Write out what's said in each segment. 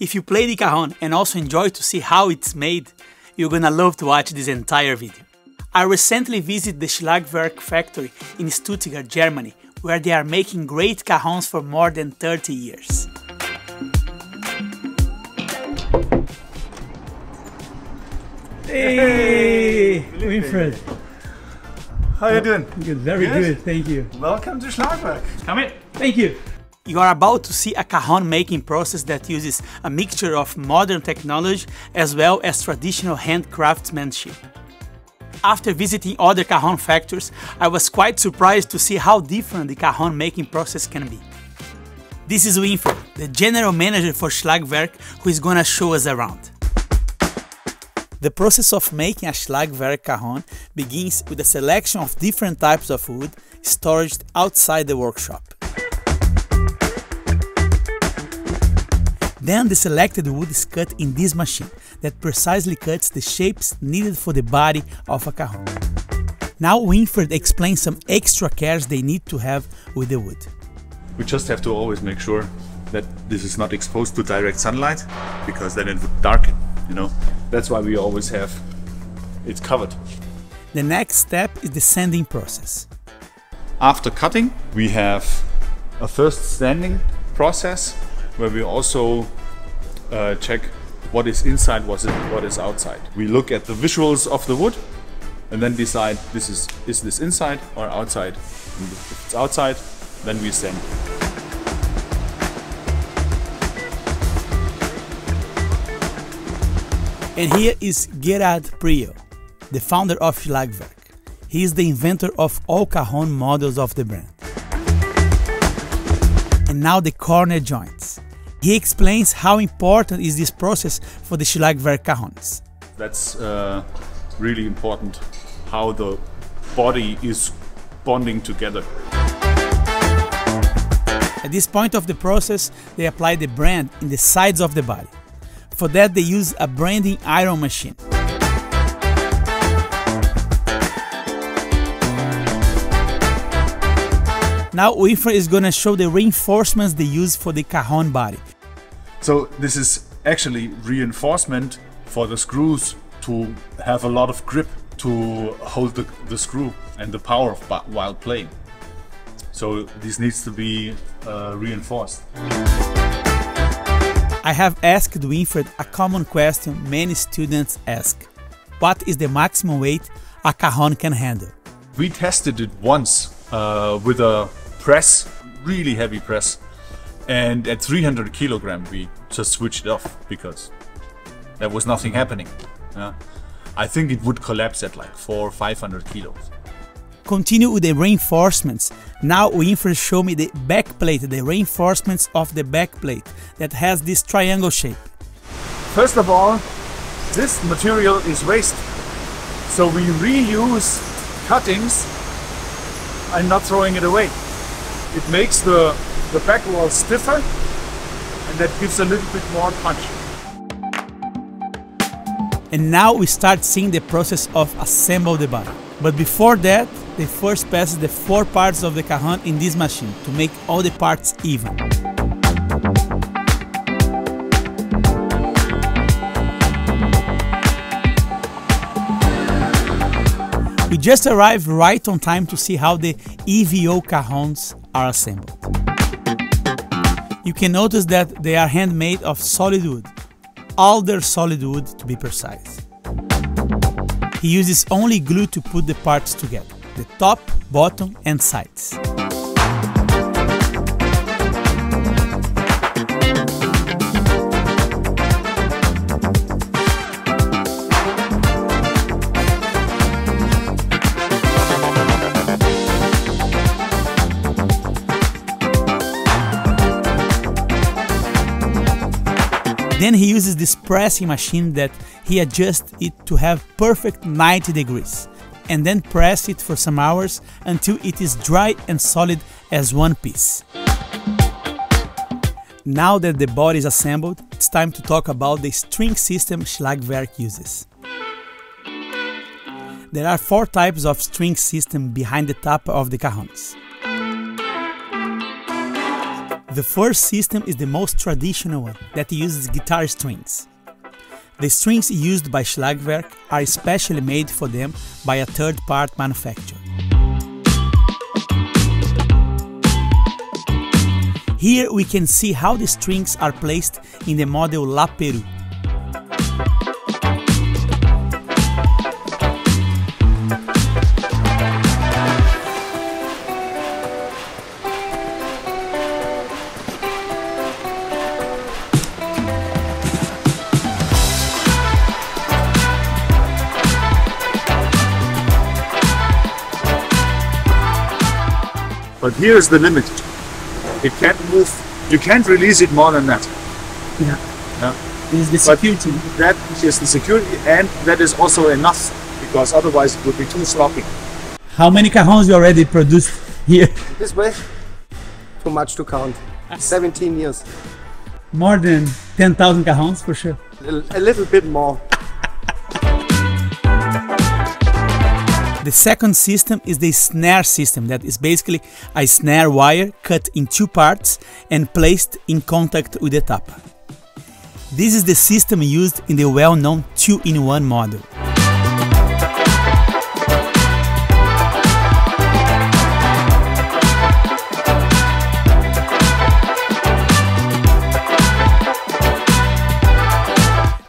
If you play the cajon and also enjoy to see how it's made, you're gonna love to watch this entire video. I recently visited the Schlagwerk factory in Stuttgart, Germany, where they are making great cajons for more than 30 years. Hey, Winfried. How are you doing? Good, very Good. good, thank you. Welcome to Schlagwerk. Come in. Thank you. You are about to see a cajon making process that uses a mixture of modern technology as well as traditional hand craftsmanship. After visiting other cajon factories, I was quite surprised to see how different the cajon making process can be. This is Winfried, the general manager for Schlagwerk, who is gonna show us around. The process of making a Schlagwerk cajon begins with a selection of different types of wood stored outside the workshop. Then the selected wood is cut in this machine that precisely cuts the shapes needed for the body of a cajon. Now Winfried explains some extra cares they need to have with the wood. We just have to always make sure that this is not exposed to direct sunlight because then it would darken, you know. That's why we always have it covered. The next step is the sanding process. After cutting, we have a first sanding process where we also uh, check what is inside, what is, what is outside. We look at the visuals of the wood and then decide this is is this inside or outside. And if it's outside, then we send. And here is Gerhard Priel, the founder of Schlagwerk. He is the inventor of all cajon models of the brand. And now the corner joints. He explains how important is this process for the Schlagwerk cajons. That's uh, really important how the body is bonding together. At this point of the process, they apply the brand in the sides of the body. For that, they use a branding iron machine. Now Winfried is gonna show the reinforcements they use for the cajon body. So this is actually reinforcement for the screws to have a lot of grip to hold the, the screw and the power of while playing. So this needs to be uh, reinforced. I have asked Winfried a common question many students ask. What is the maximum weight a cajon can handle? We tested it once uh, with a press, really heavy press, and at 300 kilogram we just switched it off because there was nothing mm-hmm. happening. Yeah. I think it would collapse at like four, 500 kilos. Continue with the reinforcements. Now Winfried show me the back plate, the reinforcements of the back plate that has this triangle shape. First of all, this material is waste. So we reuse cuttings and not throwing it away. It makes the, the back wall stiffer and that gives a little bit more punch. And now we start seeing the process of assemble the body. But before that, they first pass the four parts of the cajon in this machine to make all the parts even. We just arrived right on time to see how the EVO cajons are assembled. You can notice that they are handmade of solid wood, alder solid wood to be precise. He uses only glue to put the parts together, the top, bottom and sides. Then he uses this pressing machine that he adjusts it to have perfect 90 degrees and then press it for some hours until it is dry and solid as one piece. Now that the body is assembled, it's time to talk about the string system Schlagwerk uses. There are four types of string system behind the top of the cajons. The first system is the most traditional one that uses guitar strings. The strings used by Schlagwerk are specially made for them by a third-party manufacturer. Here we can see how the strings are placed in the model La Peru. But here is the limit. It can't move. You can't release it more than that. Yeah. Yeah. This is the But that is the security, and that is also enough because otherwise it would be too sloppy. How many cajons you already produced here? This way? Too much to count. 17 years. More than 10,000 cajons for sure. A little bit more. The second system is the snare system that is basically a snare wire cut in two parts and placed in contact with the tapa. This is the system used in the well-known 2-in-1 model.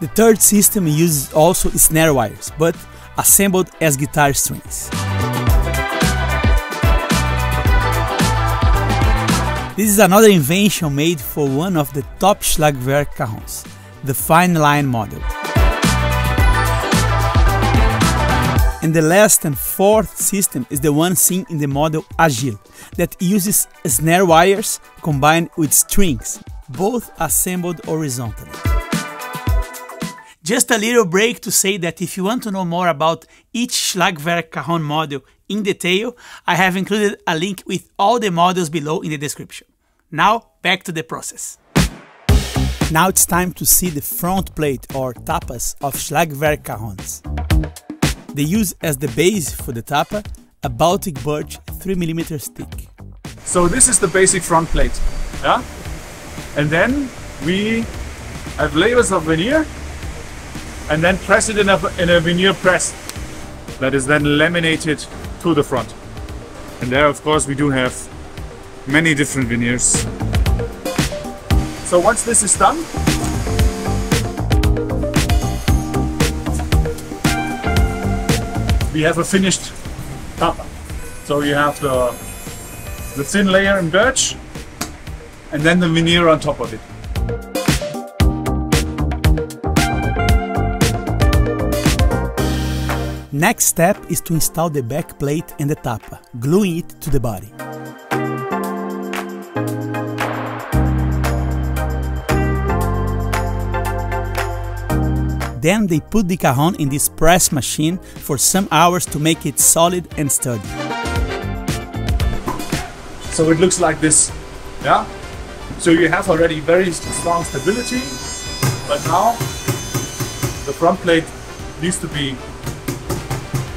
The third system uses also snare wires, but assembled as guitar strings. This is another invention made for one of the top Schlagwerk cajons, the fine line model. And the last and fourth system is the one seen in the model Agile, that uses snare wires combined with strings, both assembled horizontally. Just a little break to say that if you want to know more about each Schlagwerk cajon model in detail, I have included a link with all the models below in the description. Now, back to the process. Now it's time to see the front plate or tapas of Schlagwerk cajons. They use as the base for the tapa a Baltic birch 3mm stick. So this is the basic front plate. Yeah? And then we have layers of veneer and then press it in a, in a veneer press that is then laminated to the front. And there of course we do have many different veneers. So once this is done, we have a finished tapa. So you have the, the thin layer in birch and then the veneer on top of it. Next step is to install the back plate and the tapa, gluing it to the body. Then they put the cajon in this press machine for some hours to make it solid and sturdy. So it looks like this. Yeah? So you have already very strong stability, but now the front plate needs to be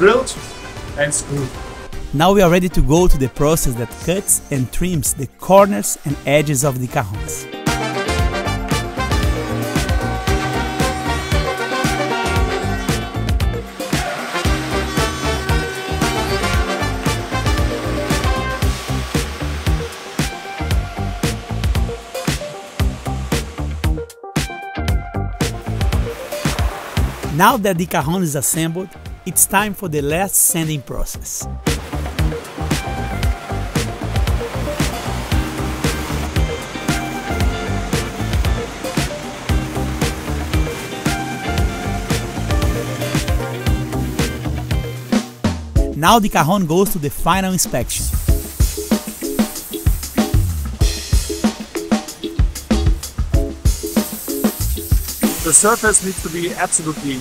drilled and screwed. Now we are ready to go to the process that cuts and trims the corners and edges of the cajons. Now that the cajon is assembled, it's time for the last sanding process. Now the cajon goes to the final inspection. The surface needs to be absolutely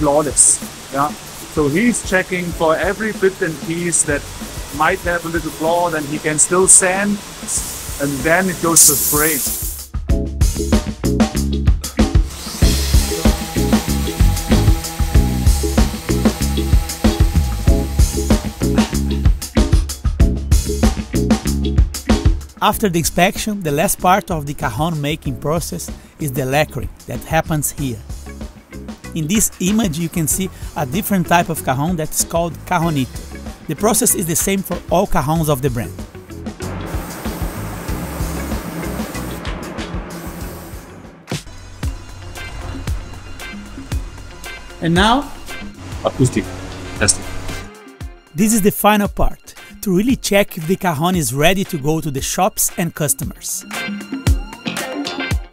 flawless. Yeah. So he's checking for every bit and piece that might have a little flaw, then he can still sand, and then it goes to spray. After the inspection, the last part of the cajon making process is the lacquering that happens here. In this image you can see a different type of cajon that is called cajonito. The process is the same for all cajons of the brand. And now, acoustic testing. This is the final part, to really check if the cajon is ready to go to the shops and customers.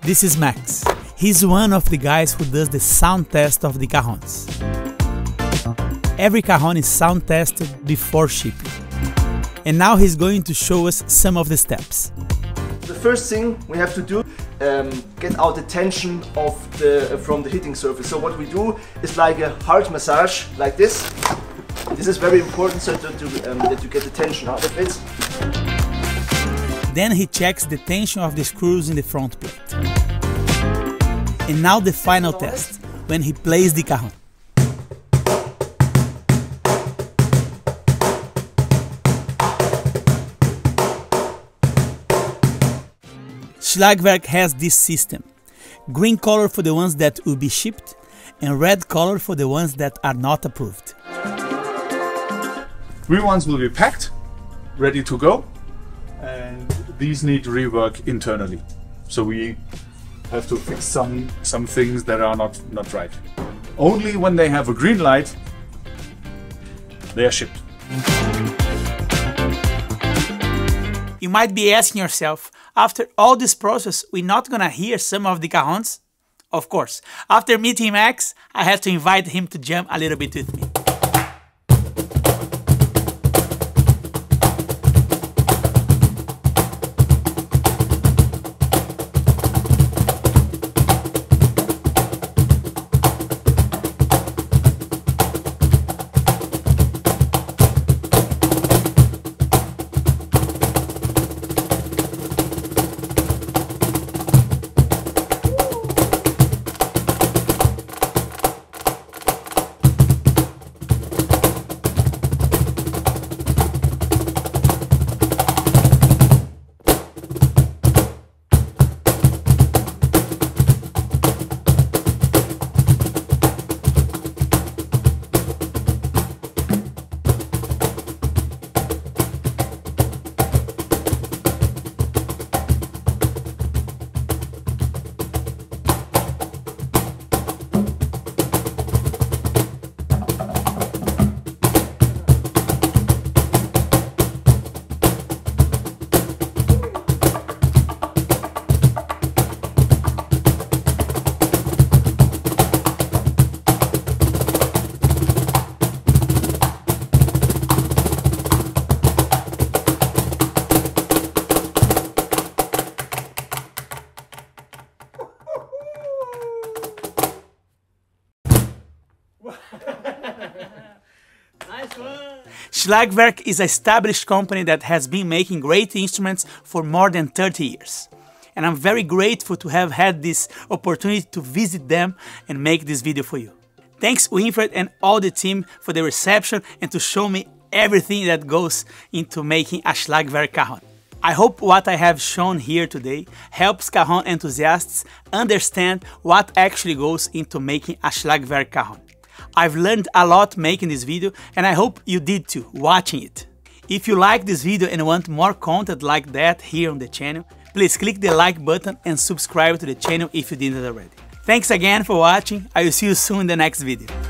This is Max. He's one of the guys who does the sound test of the cajons. Every cajon is sound tested before shipping. And now he's going to show us some of the steps. The first thing we have to do um, get out the tension of the from the heating surface. So what we do is like a heart massage, like this. This is very important so to, to, um, that you get the tension out of it. Then he checks the tension of the screws in the front plate. And now the final test, when he plays the cajon. Schlagwerk has this system. Green color for the ones that will be shipped and red color for the ones that are not approved. Green ones will be packed, ready to go, and these need rework internally. So we have to fix some some things that are not not right. Only when they have a green light, they are shipped. You might be asking yourself, after all this process, we're not gonna hear some of the cajons? Of course, after meeting Max, I had to invite him to jam a little bit with me. Schlagwerk is an established company that has been making great instruments for more than 30 years. And I'm very grateful to have had this opportunity to visit them and make this video for you. Thanks Winfried and all the team for the reception and to show me everything that goes into making a Schlagwerk cajon. I hope what I have shown here today helps cajon enthusiasts understand what actually goes into making a Schlagwerk cajon. I've learned a lot making this video and I hope you did too, watching it. If you like this video and want more content like that here on the channel, please click the like button and subscribe to the channel if you didn't already. Thanks again for watching, I will see you soon in the next video.